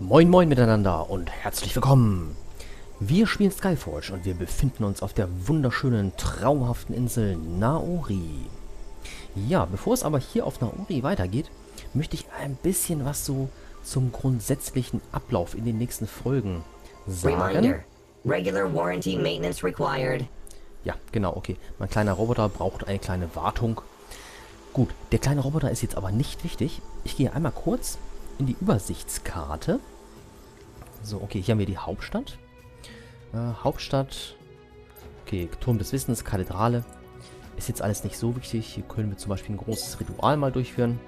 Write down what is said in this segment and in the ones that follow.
Moin moin miteinander und herzlich willkommen. Wir spielen Skyforge und wir befinden uns auf der wunderschönen, traumhaften Insel Naori. Ja, bevor es aber hier auf Naori weitergeht, möchte ich ein bisschen was so zum grundsätzlichen Ablauf in den nächsten Folgen sagen. Reminder. Regular warranty maintenance required. Ja, genau, okay. Mein kleiner Roboter braucht eine kleine Wartung. Gut, der kleine Roboter ist jetzt aber nicht wichtig. Ich gehe einmal kurz in die Übersichtskarte. So, okay, hier haben wir die Hauptstadt. Äh, Hauptstadt. Okay, Turm des Wissens, Kathedrale. Ist jetzt alles nicht so wichtig. Hier können wir zum Beispiel ein großes Ritual mal durchführen.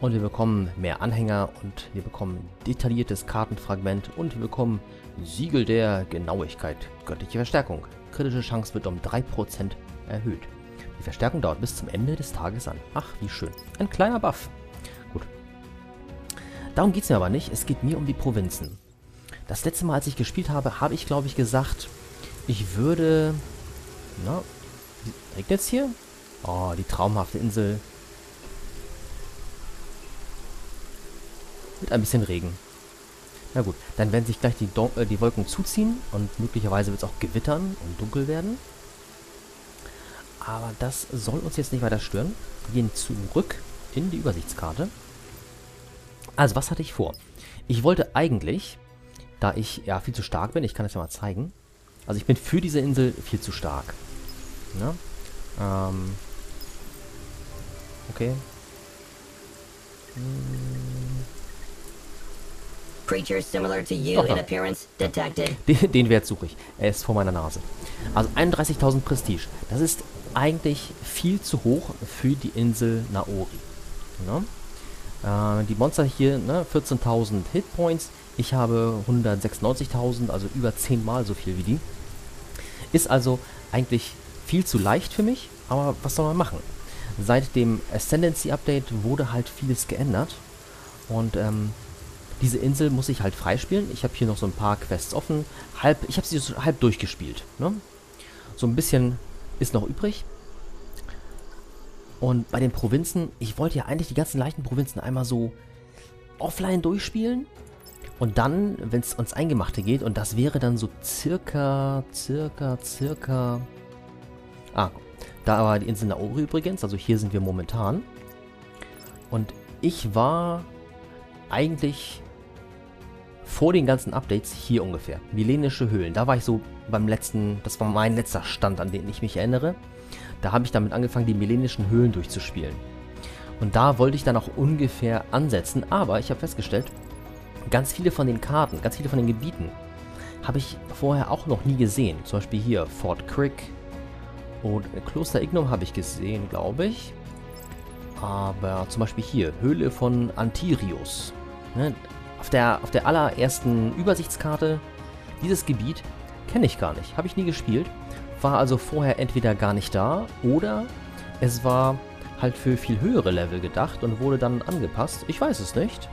Und wir bekommen mehr Anhänger und wir bekommen detailliertes Kartenfragment und wir bekommen Siegel der Genauigkeit. Göttliche Verstärkung. Kritische Chance wird um 3% erhöht. Die Verstärkung dauert bis zum Ende des Tages an. Ach, wie schön. Ein kleiner Buff. Darum geht es mir aber nicht. Es geht mir um die Provinzen. Das letzte Mal, als ich gespielt habe, habe ich, glaube ich, gesagt, ich würde... Na, regnet jetzt hier? Oh, die traumhafte Insel. Mit ein bisschen Regen. Na gut, dann werden sich gleich die, Don äh, die Wolken zuziehen und möglicherweise wird es auch gewittern und dunkel werden. Aber das soll uns jetzt nicht weiter stören. Wir gehen zurück in die Übersichtskarte. Also, was hatte ich vor? Ich wollte eigentlich, da ich ja viel zu stark bin, ich kann das ja mal zeigen. Also ich bin für diese Insel viel zu stark. Ne? Ähm, okay. Hm. Creatures similar to you Doch, in appearance detected. Den, den Wert suche ich. Er ist vor meiner Nase. Also 31.000 Prestige. Das ist eigentlich viel zu hoch für die Insel Naori. Ne? Äh, die Monster hier, ne, 14.000 Hitpoints. Ich habe 196.000, also über 10 Mal so viel wie die. Ist also eigentlich viel zu leicht für mich, aber was soll man machen? Seit dem Ascendancy Update wurde halt vieles geändert und ähm, diese Insel muss ich halt freispielen. Ich habe hier noch so ein paar Quests offen. Halb, ich habe sie so halb durchgespielt. Ne? So ein bisschen ist noch übrig. Und bei den Provinzen, ich wollte ja eigentlich die ganzen leichten Provinzen einmal so offline durchspielen. Und dann, wenn es uns Eingemachte geht, und das wäre dann so circa, circa, circa... Ah, da war die Insel Naori übrigens, also hier sind wir momentan. Und ich war eigentlich vor den ganzen Updates hier ungefähr. Milenische Höhlen. Da war ich so beim letzten, das war mein letzter Stand, an den ich mich erinnere. Da habe ich damit angefangen, die milenischen Höhlen durchzuspielen. Und da wollte ich dann auch ungefähr ansetzen, aber ich habe festgestellt, ganz viele von den Karten, ganz viele von den Gebieten habe ich vorher auch noch nie gesehen. Zum Beispiel hier Fort Crick und Kloster Ignum habe ich gesehen, glaube ich. Aber zum Beispiel hier, Höhle von Antirius. Ne? Auf, der, auf der allerersten Übersichtskarte, dieses Gebiet kenne ich gar nicht, habe ich nie gespielt. War also vorher entweder gar nicht da oder es war halt für viel höhere Level gedacht und wurde dann angepasst. Ich weiß es nicht.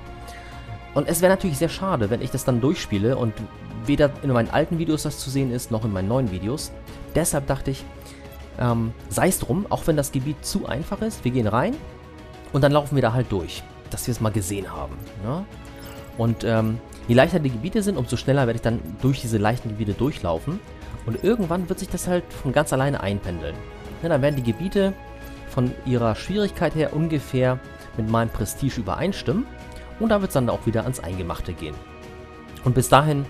Und es wäre natürlich sehr schade, wenn ich das dann durchspiele und weder in meinen alten Videos das zu sehen ist, noch in meinen neuen Videos. Deshalb dachte ich, ähm, sei es drum, auch wenn das Gebiet zu einfach ist, wir gehen rein und dann laufen wir da halt durch, dass wir es mal gesehen haben. Ne? Und ähm, je leichter die Gebiete sind, umso schneller werde ich dann durch diese leichten Gebiete durchlaufen. Und irgendwann wird sich das halt von ganz alleine einpendeln. Ne, dann werden die Gebiete von ihrer Schwierigkeit her ungefähr mit meinem Prestige übereinstimmen. Und da wird es dann auch wieder ans Eingemachte gehen. Und bis dahin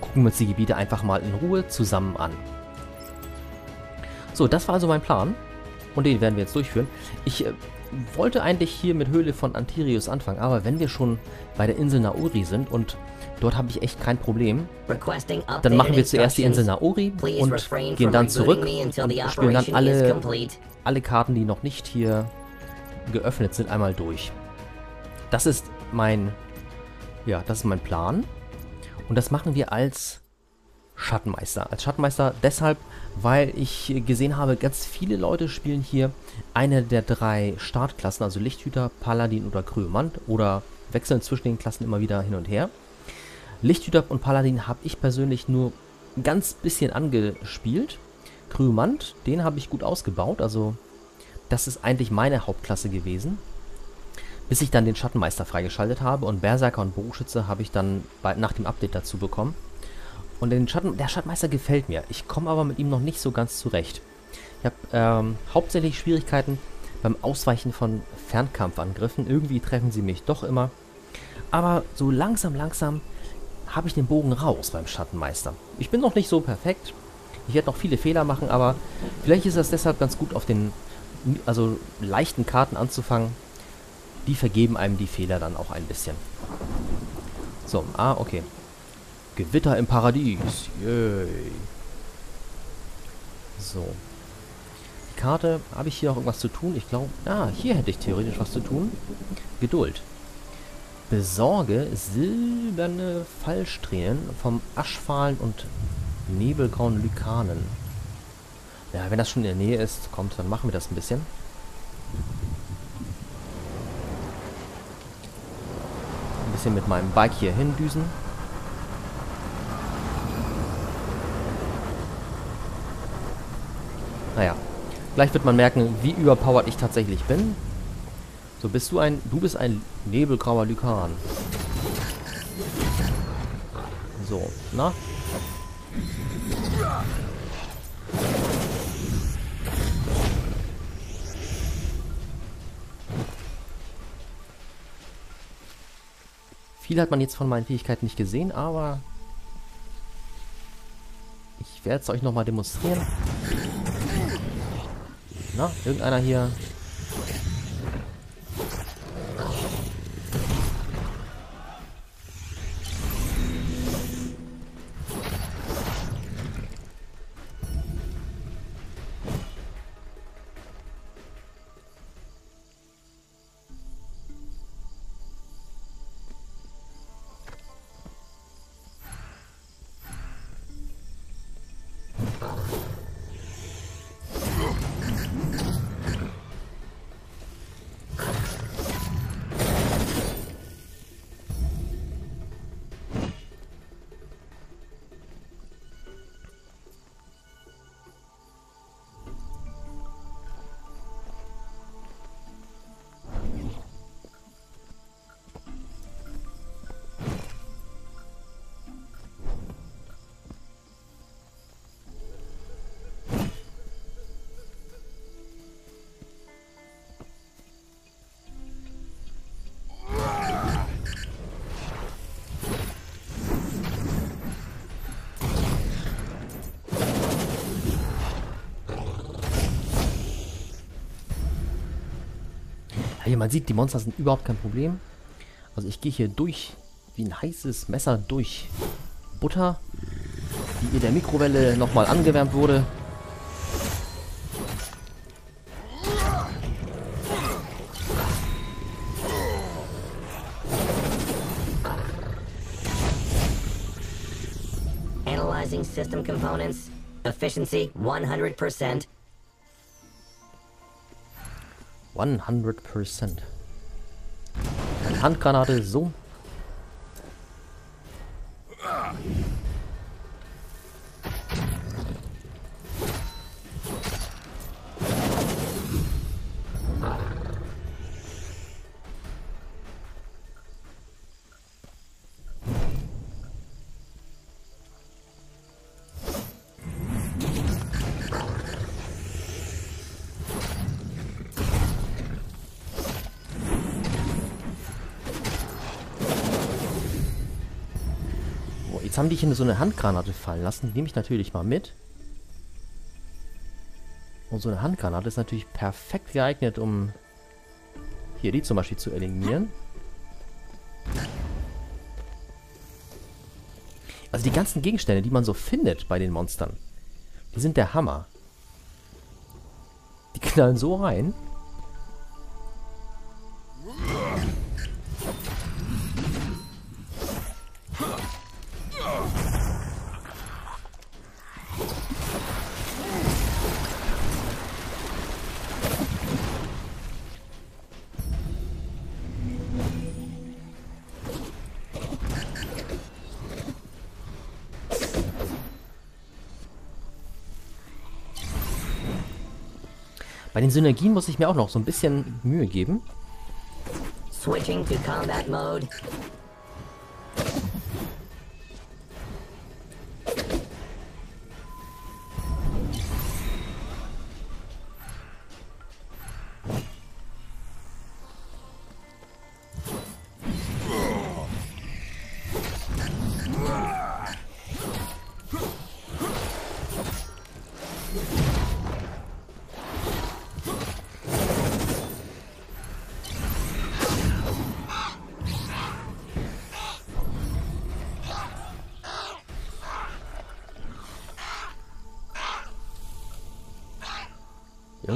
gucken wir uns die Gebiete einfach mal in Ruhe zusammen an. So, das war also mein Plan. Und den werden wir jetzt durchführen. Ich äh, wollte eigentlich hier mit Höhle von Antirius anfangen, aber wenn wir schon bei der Insel Naori sind und dort habe ich echt kein Problem, dann machen wir zuerst die Insel. Naori und gehen dann zurück und spielen dann alle, alle Karten, die noch nicht hier geöffnet sind, einmal durch. Das ist mein, ja, das ist mein Plan. Und das machen wir als Schattenmeister. Als Schattenmeister deshalb, weil ich gesehen habe, ganz viele Leute spielen hier eine der drei Startklassen, also Lichthüter, Paladin oder Kryomant oder wechseln zwischen den Klassen immer wieder hin und her. Lichthüter und Paladin habe ich persönlich nur ein ganz bisschen angespielt. Kryomant, den habe ich gut ausgebaut, also das ist eigentlich meine Hauptklasse gewesen. Bis ich dann den Schattenmeister freigeschaltet habe und Berserker und Bogenschütze habe ich dann bei, nach dem Update dazu bekommen. Und den Schatten, der Schattenmeister gefällt mir. Ich komme aber mit ihm noch nicht so ganz zurecht. Ich habe ähm, hauptsächlich Schwierigkeiten beim Ausweichen von Fernkampfangriffen. Irgendwie treffen sie mich doch immer. Aber so langsam, langsam habe ich den Bogen raus beim Schattenmeister. Ich bin noch nicht so perfekt. Ich werde noch viele Fehler machen, aber vielleicht ist das deshalb ganz gut auf den also leichten Karten anzufangen. Die vergeben einem die Fehler dann auch ein bisschen. So, ah, okay. Gewitter im Paradies. Yay. So. Die Karte, habe ich hier auch irgendwas zu tun? Ich glaube, ah, hier hätte ich theoretisch was zu tun. Geduld. Besorge silberne Fallsträhnen vom aschfahlen und nebelgrauen Lykanen. Ja, wenn das schon in der Nähe ist, kommt, dann machen wir das ein bisschen. Ein bisschen mit meinem Bike hier hindüsen. Naja, gleich wird man merken, wie überpowered ich tatsächlich bin. So, bist du ein... Du bist ein nebelgrauer Lykan. So, na? Viel hat man jetzt von meinen Fähigkeiten nicht gesehen, aber ich werde es euch nochmal demonstrieren. Na, irgendeiner hier Hier, man sieht, die Monster sind überhaupt kein Problem. Also ich gehe hier durch wie ein heißes Messer durch Butter, die in der Mikrowelle nochmal angewärmt wurde. Analyzing system components. Efficiency 100%. 100%. Eine Handgranate so. Jetzt haben die hier so eine Handgranate fallen lassen. Die nehme ich natürlich mal mit. Und so eine Handgranate ist natürlich perfekt geeignet, um hier die zum Beispiel zu eliminieren. Also die ganzen Gegenstände, die man so findet bei den Monstern, die sind der Hammer. Die knallen so rein. Bei den Synergien muss ich mir auch noch so ein bisschen Mühe geben. Switching to combat mode.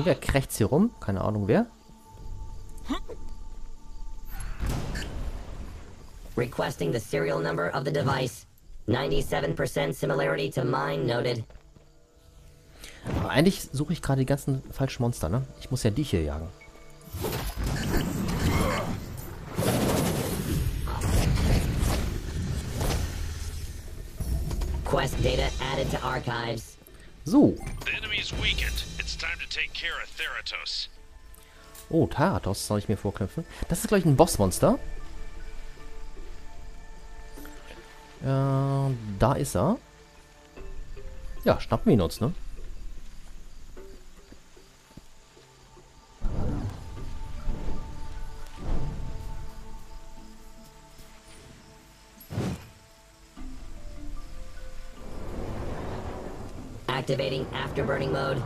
Irgendwer krächzt hier rum. Keine Ahnung wer. Requesting the serial number of the device. 97% similarity to mine noted. Aber eigentlich suche ich gerade die ganzen falschen Monster, ne? Ich muss ja die hier jagen. Quest data added to archives. So. The enemy's weakened. It's time to take care of Theratos. Oh, Taratos soll ich mir vorknüpfen. Das ist, glaube ich, ein Bossmonster. Äh, da ist er. Ja, schnappen wir ihn uns, ne? Activating afterburning mode.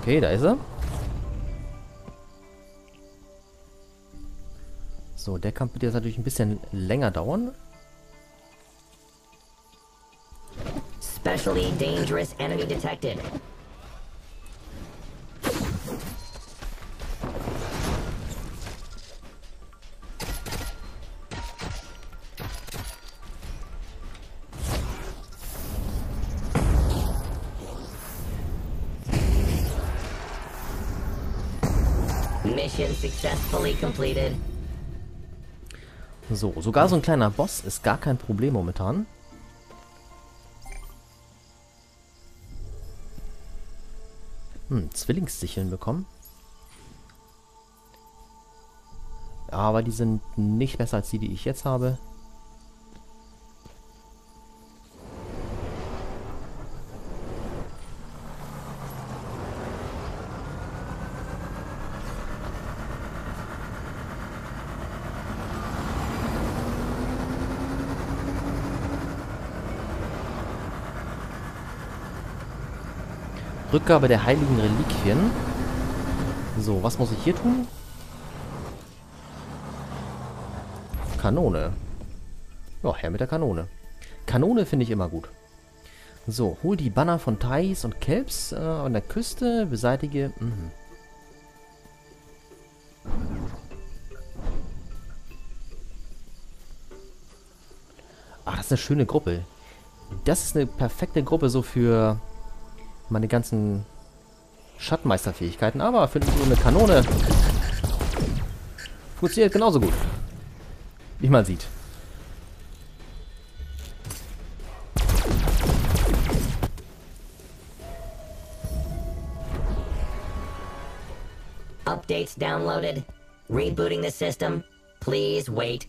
Okay, da ist er. So, der Kampf wird jetzt natürlich ein bisschen länger dauern. Specially dangerous enemy detected. Mission successfully completed. So, sogar so ein kleiner Boss ist gar kein Problem momentan. Hm, Zwillingssicheln bekommen. Aber die sind nicht besser als die, die ich jetzt habe. Rückgabe der heiligen Reliquien. So, was muss ich hier tun? Kanone. Ja, her mit der Kanone. Kanone finde ich immer gut. So, hol die Banner von Thais und Kelps äh, an der Küste, beseitige... Mhm. Ach, das ist eine schöne Gruppe. Das ist eine perfekte Gruppe so für meine ganzen Schattenmeisterfähigkeiten. Aber für so eine Kanone funktioniert genauso gut. Wie man sieht. Updates downloaded. Rebooting the system. Please wait.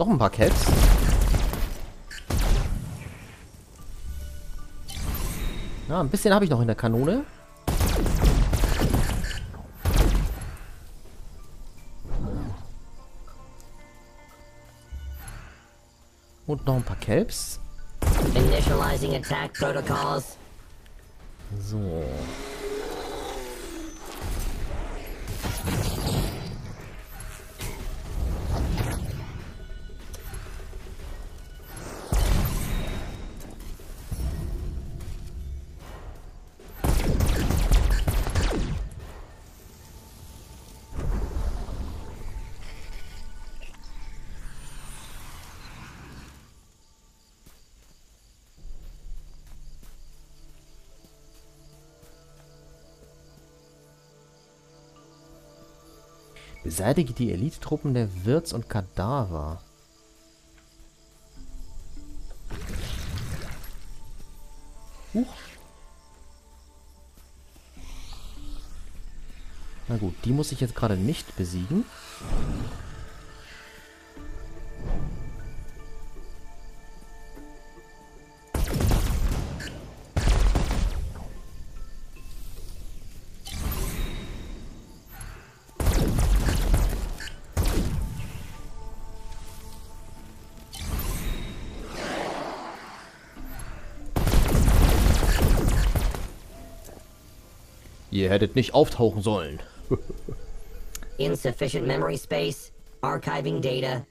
Noch ein paar Caps. Ja, ein bisschen habe ich noch in der Kanone. Und noch ein paar Kelps. Initializing attack protocols. So. Beseitige die Elitetruppen der Wirts und Kadaver. Huch. Na gut, die muss ich jetzt gerade nicht besiegen. Ihr hättet nicht auftauchen sollen. Insufficient memory space. Archiving data.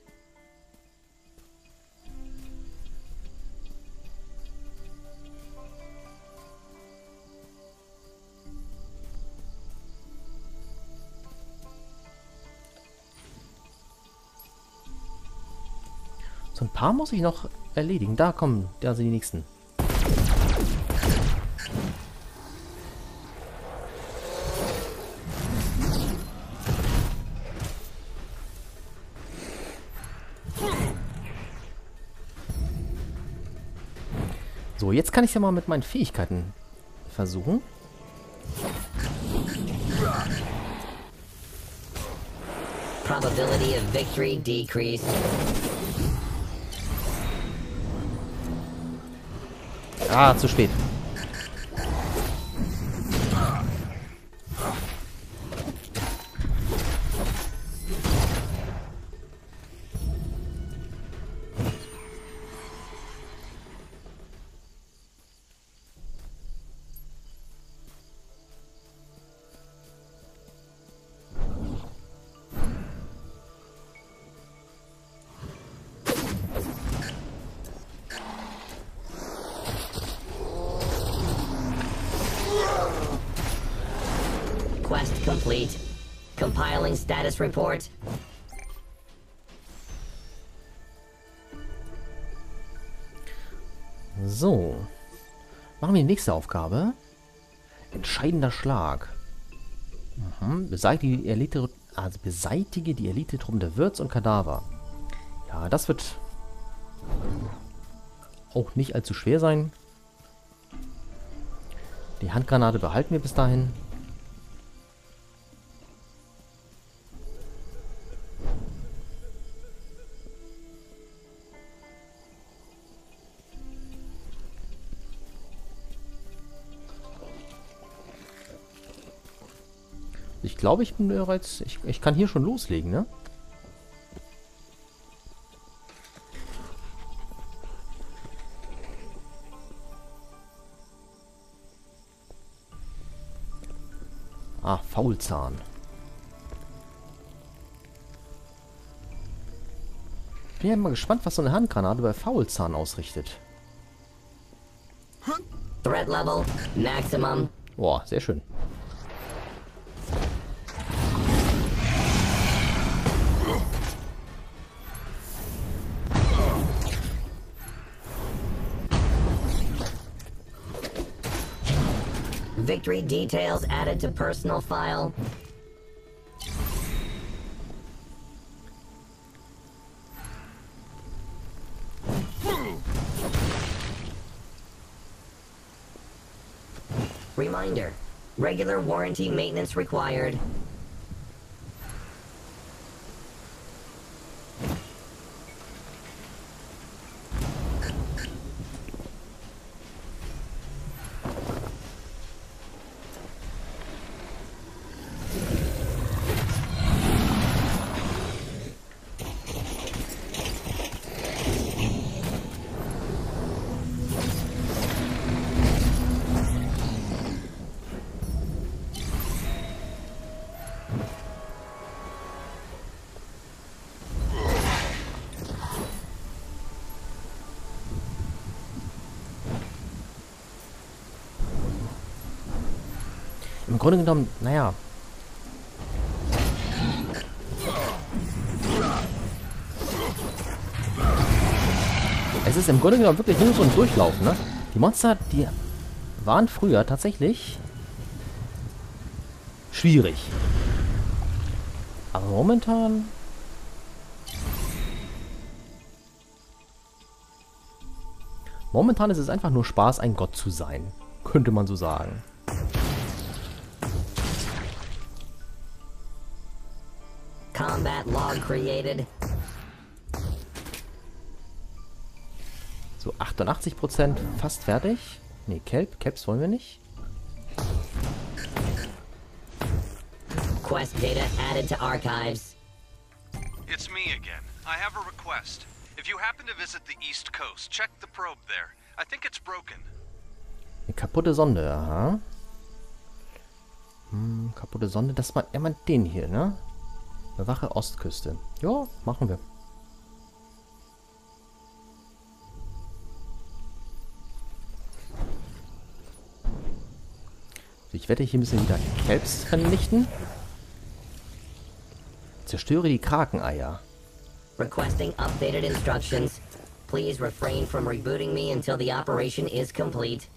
So ein paar muss ich noch erledigen. Da kommen, da sind die nächsten. Kann ich ja mal mit meinen Fähigkeiten versuchen. Probability of victory decreased. Ah, zu spät. Report. So. Machen wir die nächste Aufgabe. Entscheidender Schlag. Mhm. Beseitige die Elite, also beseitige die Elite-Truppen der Wirts und Kadaver. Ja, das wird auch nicht allzu schwer sein. Die Handgranate behalten wir bis dahin. Glaube, ich bin bereits... Ich, ich kann hier schon loslegen, ne? Ah, Faulzahn. Bin ja mal gespannt, was so eine Handgranate bei Faulzahn ausrichtet. Threat level maximum. Boah, sehr schön. Details added to personal file. Reminder. Regular warranty maintenance required. Grunde genommen, naja. Es ist im Grunde genommen wirklich nur so ein Durchlauf, ne? Die Monster, die waren früher tatsächlich schwierig. Aber momentan... Momentan ist es einfach nur Spaß, ein Gott zu sein. Könnte man so sagen. Combat log created. So, 88%, fast fertig. Ne, Kelp, Caps wollen wir nicht. Quest data added to archives. It's me again. I have a request. If you happen to visit the East Coast, check the probe there. I think it's broken. Eine kaputte Sonde, aha. Hm, kaputte Sonde, das war immer den hier, ne? Bewache Ostküste. Ja, machen wir. Ich werde hier ein bisschen wieder Kelps vernichten. Zerstöre die Krakeneier. Requesting updated instructions. Please refrain from rebooting me until the operation is complete.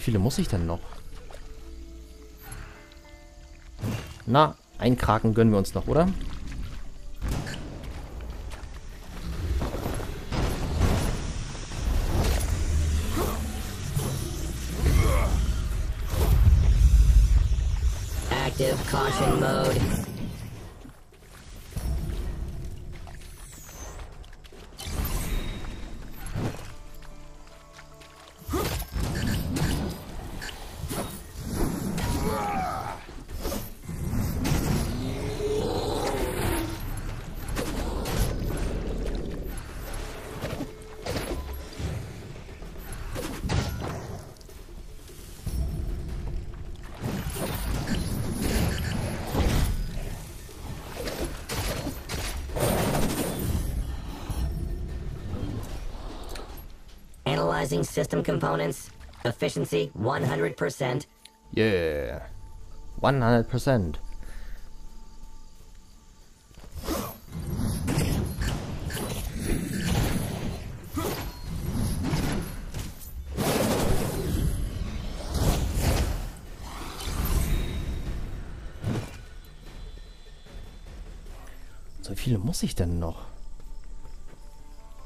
Wie viele muss ich denn noch? Na, einen Kraken gönnen wir uns noch, oder? Analyzing system components. Efficiency 100%. Yeah. 100%. So viele muss ich denn noch?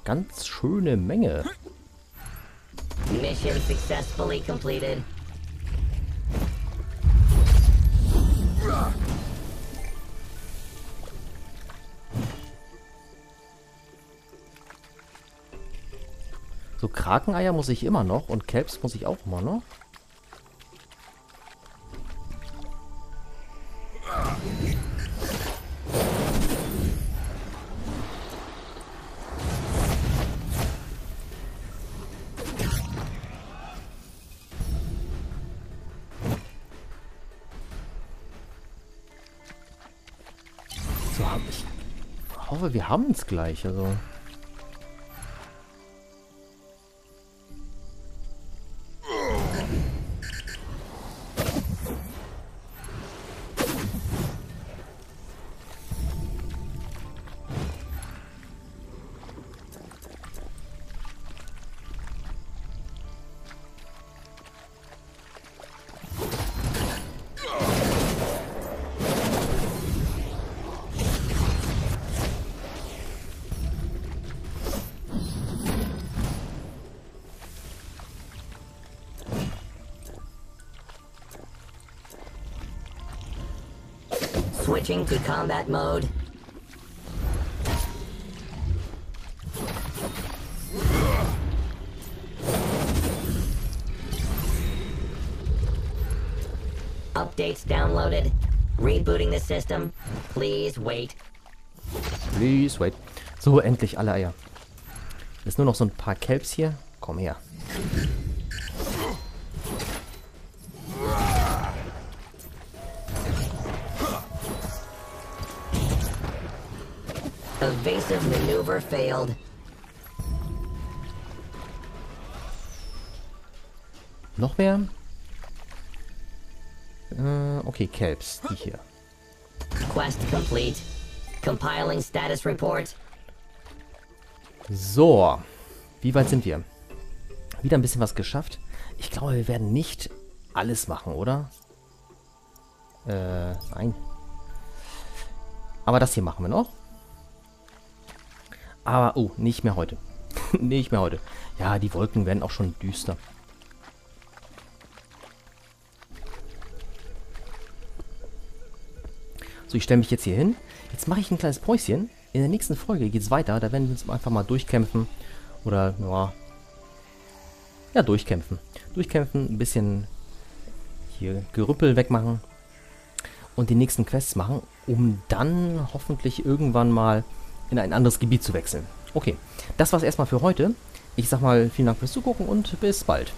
Ganz schöne Menge. Mission successfully completed. So Krakeneier muss ich immer noch und Kelps muss ich auch immer noch. So, hab ich hoffe, wir haben es gleich. Also. Switching to combat mode. Updates downloaded. Rebooting the system. Please wait. Please wait. So, endlich alle Eier. Jetzt nur noch so ein paar Kelps hier. Komm her. Evasive maneuver failed. Noch mehr? Äh, okay, Kelps. Die hier. Quest complete. Compiling status report. So. Wie weit sind wir? Wieder ein bisschen was geschafft. Ich glaube, wir werden nicht alles machen, oder? Äh, nein. Aber das hier machen wir noch. Aber, oh, nicht mehr heute. nicht mehr heute. Ja, die Wolken werden auch schon düster. So, ich stelle mich jetzt hier hin. Jetzt mache ich ein kleines Päuschen. In der nächsten Folge geht es weiter. Da werden wir uns einfach mal durchkämpfen. Oder, ja, ja, durchkämpfen. Durchkämpfen, ein bisschen hier Gerüppel wegmachen und die nächsten Quests machen, um dann hoffentlich irgendwann mal in ein anderes Gebiet zu wechseln. Okay, das war's erstmal für heute. Ich sag mal vielen Dank fürs Zugucken und bis bald.